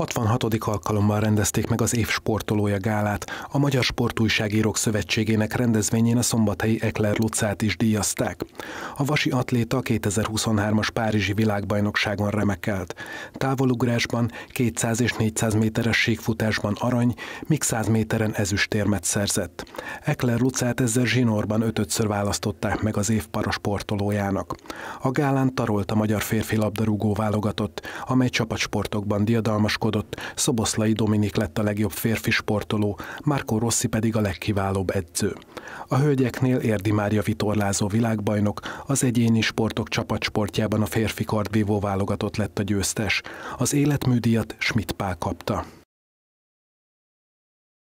66. alkalommal rendezték meg az év sportolója gálát. A Magyar Sportújságírók Szövetségének rendezvényén a szombathelyi Ekler Lucát is díjazták. A vasi atléta a 2023-as Párizsi világbajnokságon remekelt. Távolugrásban, 200 és 400 méteres síkfutásban arany, míg 100 méteren ezüstérmet szerzett. Ekler Lucát ezzel zsinórban ötödször választották meg az év parasportolójának. A gálán tarolt a magyar férfi labdarúgó válogatott, amely csapatsportokban diadalmaskodott uralkodott, Szoboszlai Dominik lett a legjobb férfi sportoló, Marco Rossi pedig a legkiválóbb edző. A hölgyeknél Érdi Mária vitorlázó világbajnok, az egyéni sportok csapatsportjában a férfi kardvívó válogatott lett a győztes. Az életműdíjat Schmidt Pál kapta.